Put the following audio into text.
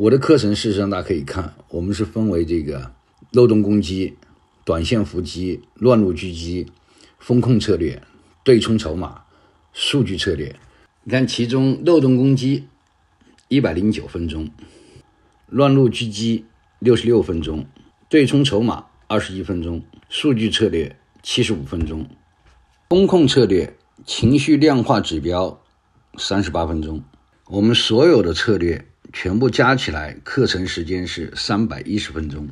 我的课程事实上大家可以看，我们是分为这个漏洞攻击、短线伏击、乱入狙击、风控策略、对冲筹码、数据策略。你看，其中漏洞攻击一百零九分钟，乱入狙击六十六分钟，对冲筹码二十一分钟，数据策略七十五分钟，风控策略情绪量化指标三十八分钟。我们所有的策略全部加起来，课程时间是三百一十分钟。